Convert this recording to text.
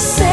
você.